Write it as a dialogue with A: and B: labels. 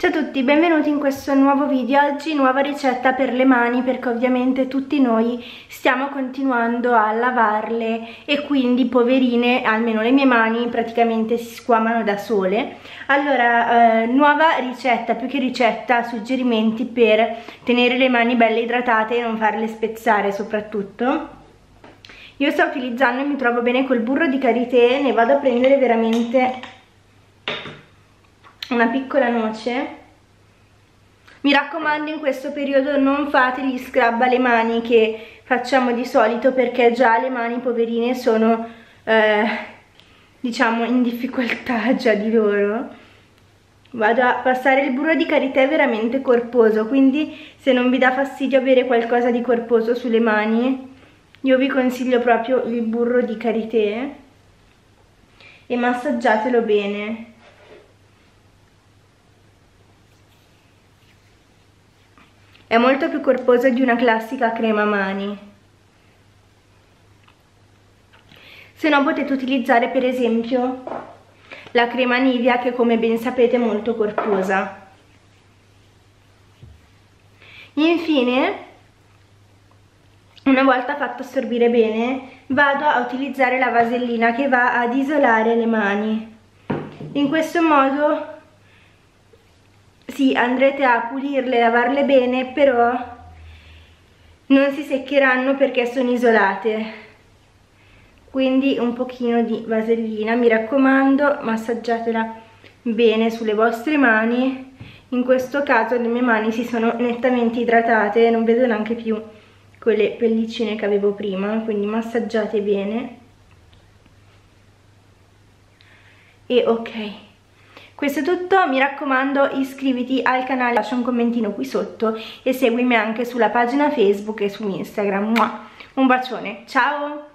A: Ciao a tutti, benvenuti in questo nuovo video. Oggi nuova ricetta per le mani perché ovviamente tutti noi stiamo continuando a lavarle e quindi poverine, almeno le mie mani, praticamente si squamano da sole. Allora, eh, nuova ricetta, più che ricetta, suggerimenti per tenere le mani belle idratate e non farle spezzare soprattutto. Io sto utilizzando e mi trovo bene col burro di karité, ne vado a prendere veramente una piccola noce. Mi raccomando in questo periodo non fate gli scrub alle mani che facciamo di solito perché già le mani poverine sono eh, diciamo in difficoltà già di loro. Vado a passare il burro di karité veramente corposo quindi se non vi dà fastidio avere qualcosa di corposo sulle mani io vi consiglio proprio il burro di karité e massaggiatelo bene È molto più corposa di una classica crema mani. Se no potete utilizzare per esempio la crema Nivea che come ben sapete è molto corposa. Infine, una volta fatto assorbire bene, vado a utilizzare la vasellina che va ad isolare le mani. In questo modo sì, andrete a pulirle, lavarle bene, però non si seccheranno perché sono isolate. Quindi un pochino di vasellina, mi raccomando, massaggiatela bene sulle vostre mani. In questo caso le mie mani si sono nettamente idratate, non vedo neanche più quelle pellicine che avevo prima, quindi massaggiate bene. E ok. Questo è tutto, mi raccomando iscriviti al canale, lascia un commentino qui sotto e seguimi anche sulla pagina Facebook e su Instagram. Un bacione, ciao!